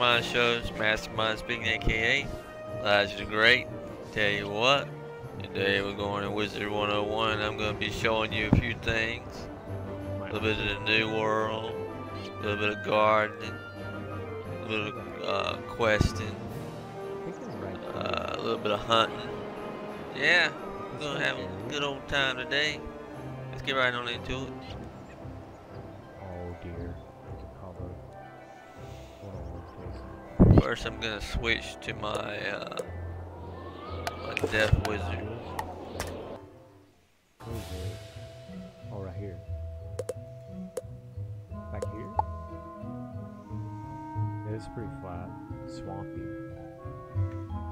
Mastermind Shows. Mastermind speaking, aka Elijah the Great. Tell you what, today we're going to Wizard 101. I'm going to be showing you a few things. A little bit of the new world, a little bit of gardening, a little uh, questing, uh, a little bit of hunting. Yeah, we're going to have a good old time today. Let's get right on into it. First, I'm gonna switch to my uh, my Death Wizard. Where is it? Oh, right here. Back here? Yeah, it's pretty flat. Swampy.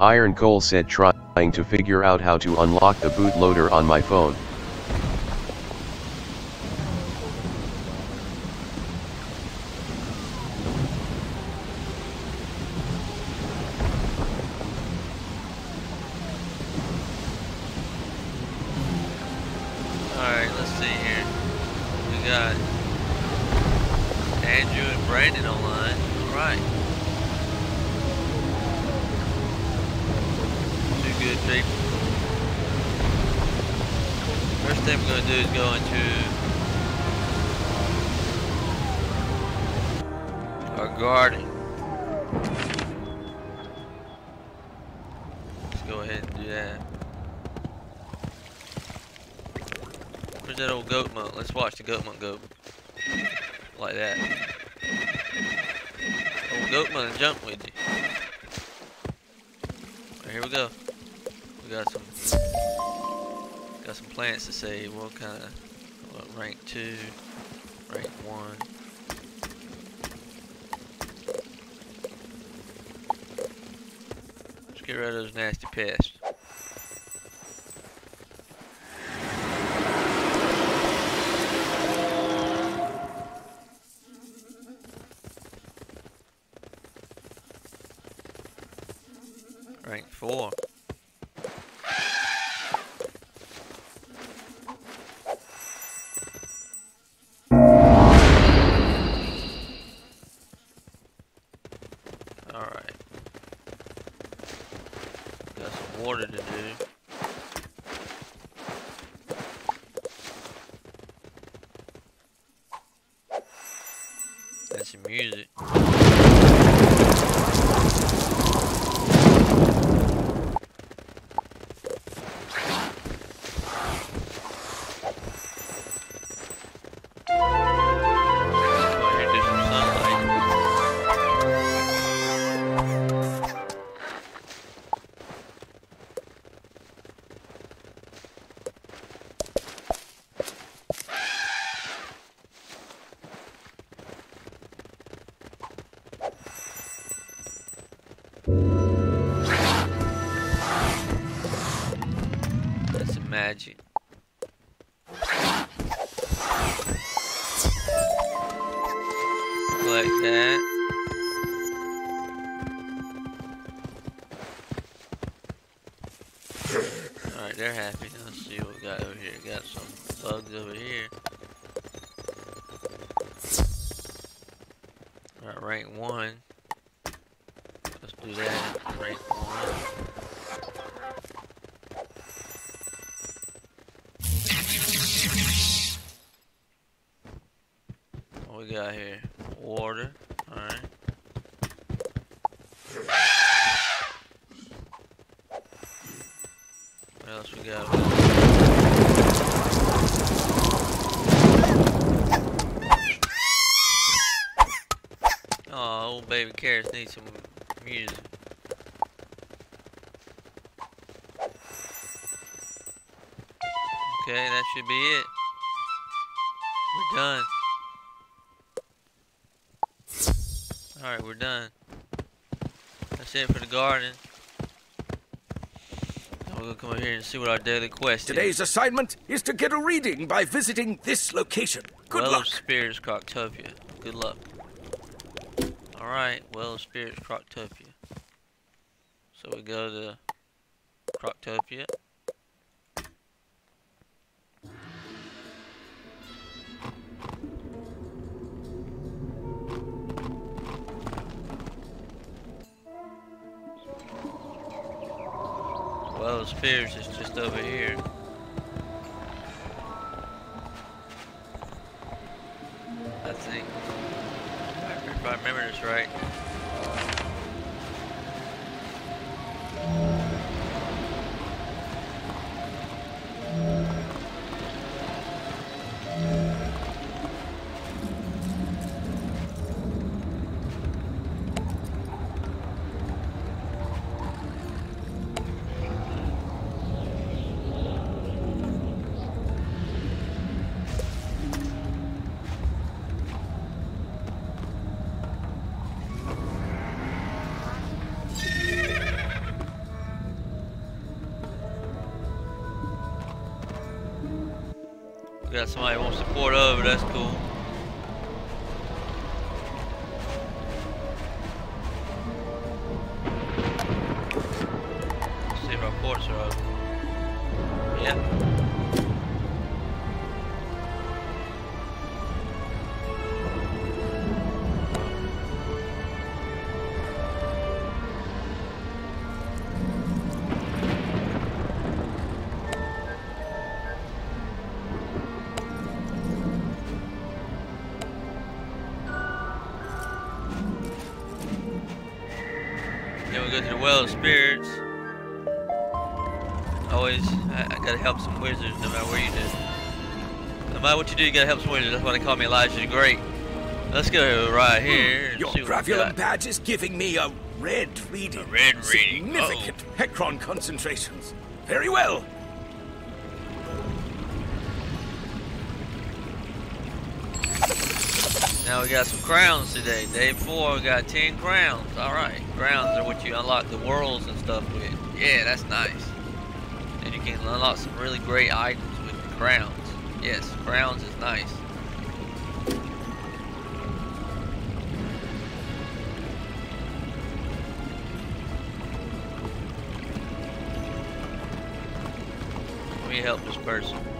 Iron Cole said trying to figure out how to unlock the bootloader on my phone. Go ahead and do that. Where's that old goat monk? Let's watch the goat monk go. Like that. Old goat monk jump with you. Alright, here we go. We got some got some plants to save. What kind of what, rank two, rank one. Get rid of those nasty pests. Rank 4. That. Alright, they're happy. Let's see what we got over here. Got some bugs over here. Alright, rank one. Let's do that. Baby carrots need some music. Okay, that should be it. We're done. Alright, we're done. That's it for the garden. Now we're gonna come over here and see what our daily quest is. Today's is. assignment is to get a reading by visiting this location. Good well luck. of Spirits Krokotopia. Good luck. Alright, well of spirits Krokotopia. So we go to Krokotopia. Well of spirits is just over here. I remember this right. Got somebody wants to port over, that's cool. Let's see if our ports are open. Yeah. Gotta help some wizards no matter what you do. No matter what you do, you gotta help some wizards. That's why they call me Elijah the Great. Let's go right hmm. here and Your see what we Gravulum badge is giving me a red reading. A red reading, Oh. Significant Hecron concentrations. Very well. Now we got some crowns today. Day four, we got 10 crowns. Alright, crowns are what you unlock the worlds and stuff with. Yeah, that's nice. Can unlock some really great items with crowns. Yes, crowns is nice. Let me help this person.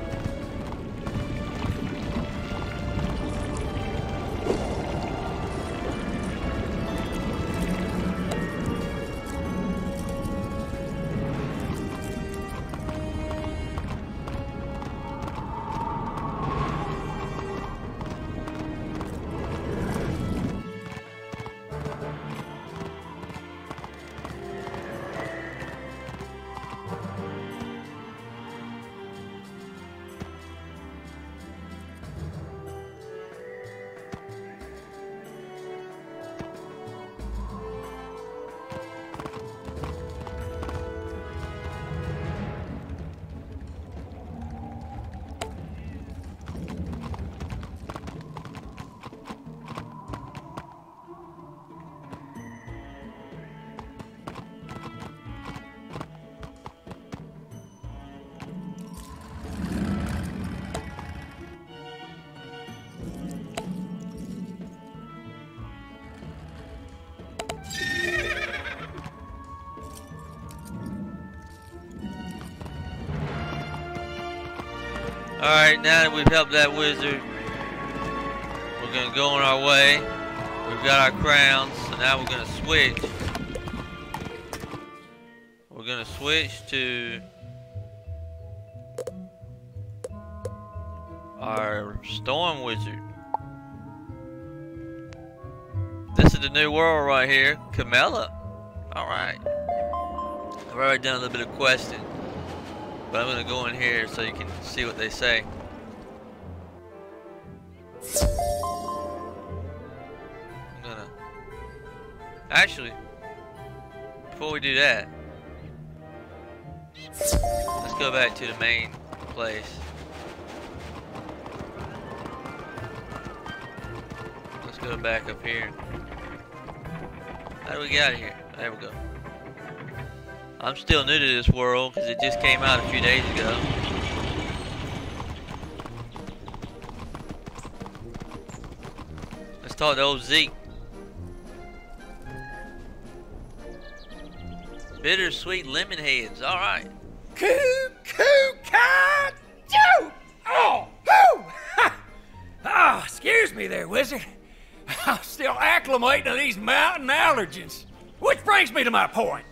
Alright, now that we've helped that wizard, we're gonna go on our way. We've got our crowns, so now we're gonna switch. We're gonna switch to our storm wizard. This is the new world right here, Camella. Alright. I've already done a little bit of questing. But I'm gonna go in here so you can see what they say. I'm gonna actually before we do that, let's go back to the main place. Let's go back up here. How do we get out of here? There we go. I'm still new to this world because it just came out a few days ago. Let's talk to old Zeke. Bittersweet lemon heads. All right. Coo, coo, ka, choo! Oh, hoo! Ah, excuse me there, wizard. I'm still acclimating to these mountain allergens. Which brings me to my point.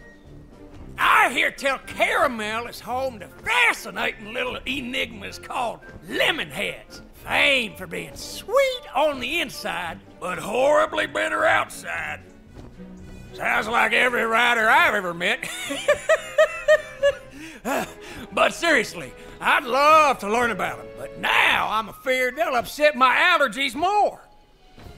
I hear tell Karamelle is home to fascinating little enigmas called lemonheads, famed for being sweet on the inside, but horribly bitter outside. Sounds like every writer I've ever met. but seriously, I'd love to learn about them, but now I'm afeard they'll upset my allergies more.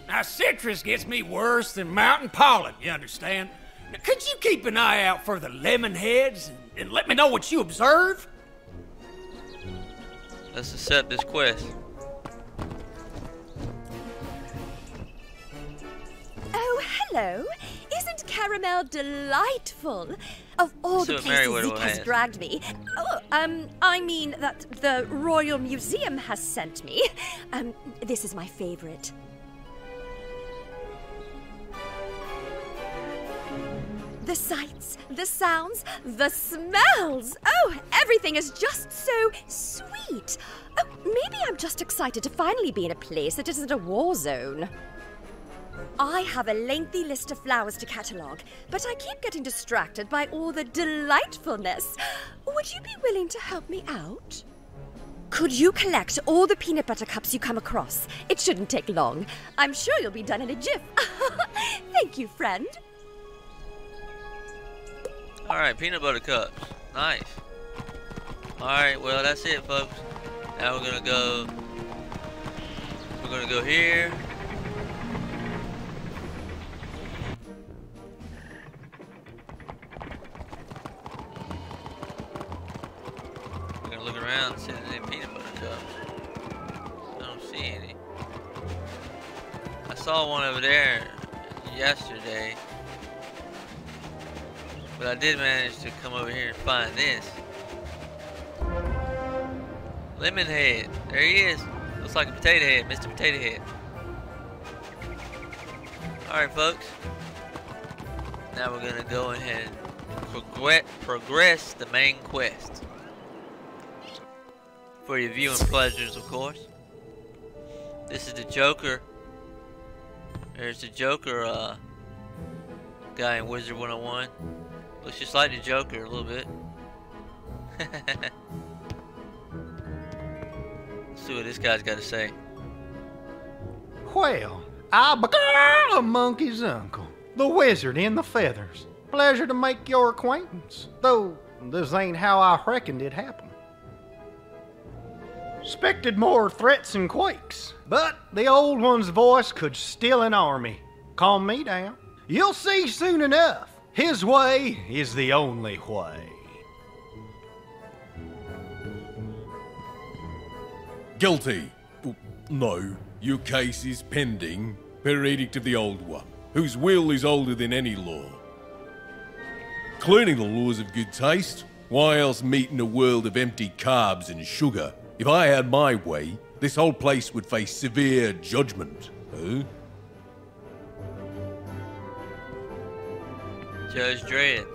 Now, citrus gets me worse than mountain pollen, you understand? Now, could you keep an eye out for the lemon heads and, and let me know what you observe? Let's accept this quest. Oh, hello. Isn't Karamelle delightful? Of all the places Meriwether Zeke has has. dragged me. Oh, um, I mean that the Royal Museum has sent me. Um, this is my favorite. The sights, the sounds, the smells. Oh, everything is just so sweet. Oh, maybe I'm just excited to finally be in a place that isn't a war zone. I have a lengthy list of flowers to catalogue, but I keep getting distracted by all the delightfulness. Would you be willing to help me out? Could you collect all the peanut butter cups you come across? It shouldn't take long. I'm sure you'll be done in a jiff. Thank you, friend. Alright, peanut butter cups. Nice. Alright, well that's it folks. Now we're gonna go we're gonna go here. We're gonna look around and see if there's any peanut butter cups. I don't see any. I saw one over there yesterday. But I did manage to come over here and find this. Lemon head. There he is. Looks like a potato head, Mr. Potato Head. Alright folks. Now we're gonna go ahead and progress, progress the main quest. For your viewing pleasures, of course. This is the Joker. There's the Joker uh, guy in Wizard 101. Looks just like the Joker a little bit. Let's see what this guy's got to say. Well, I'm a monkey's uncle, the wizard in the feathers. Pleasure to make your acquaintance, though this ain't how I reckoned it happened. Expected more threats and quakes, but the old one's voice could still an army. Calm me down. You'll see soon enough. His way is the only way. Guilty. No, your case is pending per edict of the Old One, whose will is older than any law. Including the laws of good taste. Why else meet in a world of empty carbs and sugar? If I had my way, this whole place would face severe judgment. Huh? Judge Dredd.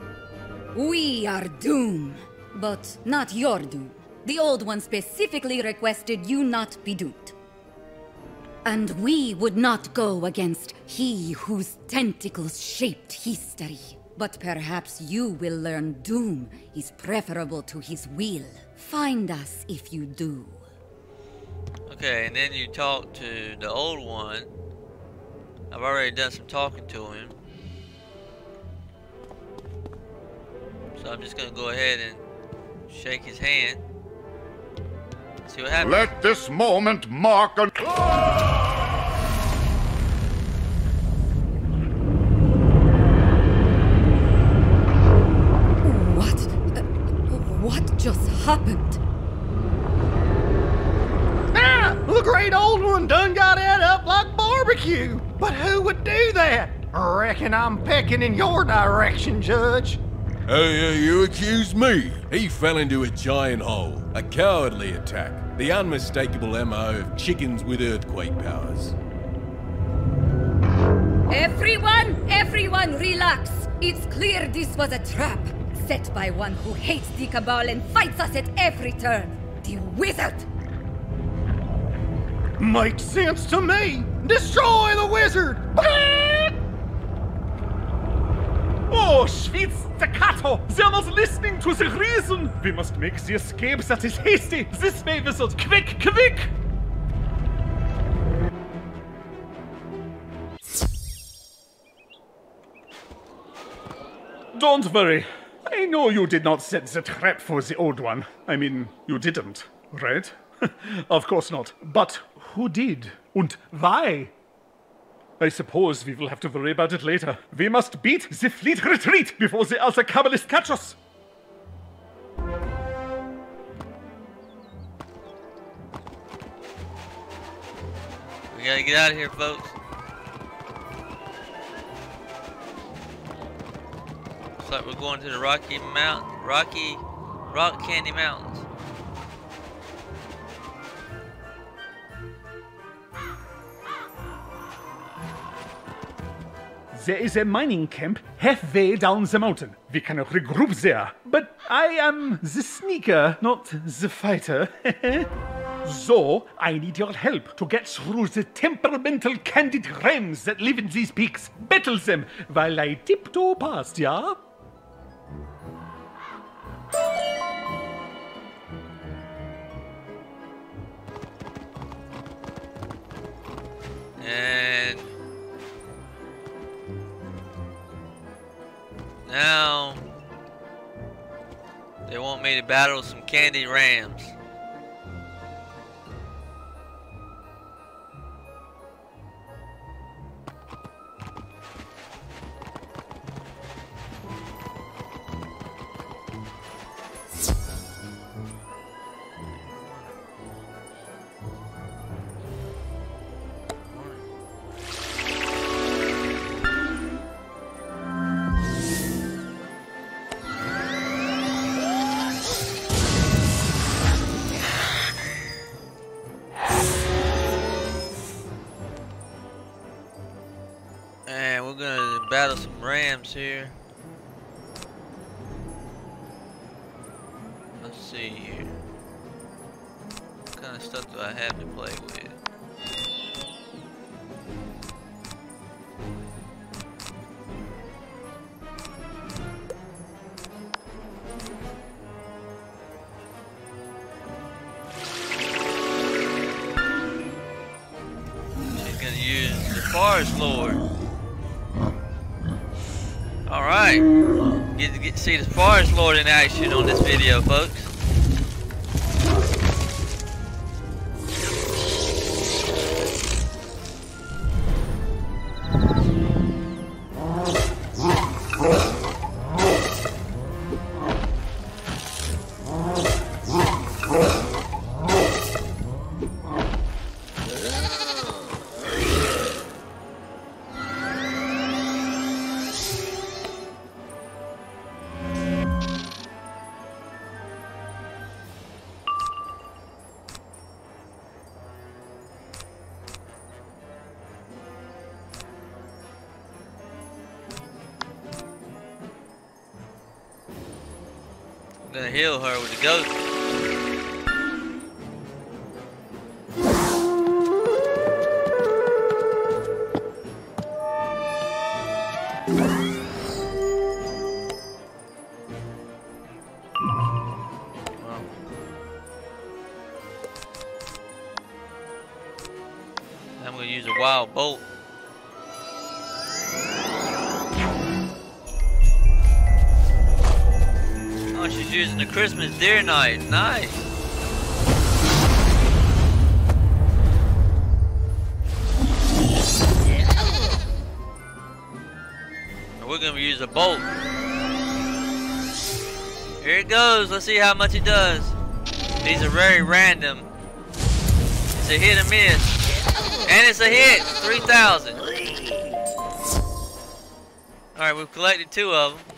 We are doomed, but not your doom. The Old One specifically requested you not be doomed. And we would not go against he whose tentacles shaped history. But perhaps you will learn doom is preferable to his will. Find us if you do. Okay, and then you talk to the old one. I've already done some talking to him. So I'm just gonna go ahead and shake his hand. See what happens. Let this moment mark a. What? What just happened? Ah, the great old one done got it up like barbecue. But who would do that? Reckon I'm pecking in your direction, Judge. Hey, uh, you accuse me? He fell into a giant hole. A cowardly attack. The unmistakable MO of chickens with earthquake powers. Everyone, everyone, relax. It's clear this was a trap set by one who hates the Cabal and fights us at every turn. The wizard. Makes sense to me. Destroy the wizard. Oh, staccato! They're not listening to the reason! We must make the escape that is hasty! This way, wizard! Quick, quick! Don't worry. I know you did not set the trap for the old one. I mean, you didn't, right? of course not. But who did? And why? I suppose we will have to worry about it later. We must beat the fleet retreat before the other Cabalists catch us. We gotta get out of here, folks. Looks like we're going to the Rocky Mountain, Rocky, Rock Candy Mountains. There is a mining camp halfway down the mountain. We can regroup there. But I am the sneaker, not the fighter. so, I need your help to get through the temperamental candy rams that live in these peaks. Battle them while I tiptoe past, yeah? Battle some candy rams. Here. Let's see here. What kind of stuff do I have to play with? She's gonna use the Forest Lord. Alright. Get to get see the Forest Lord in action on this video, folks. Gonna heal her with the. I'm gonna use a wild bolt. Using the Christmas deer night. Nice. We're gonna use a bolt. Here it goes. Let's see how much it does. These are very random. It's a hit and miss. And it's a hit. 3,000. Alright, we've collected two of them.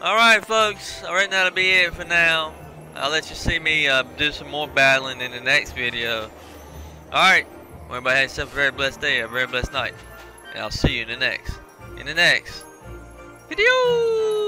Alright folks, alright that'll be it for now. I'll let you see me uh, do some more battling in the next video. Alright, everybody have yourself a very blessed day, a very blessed night. And I'll see you in the next, in the next video.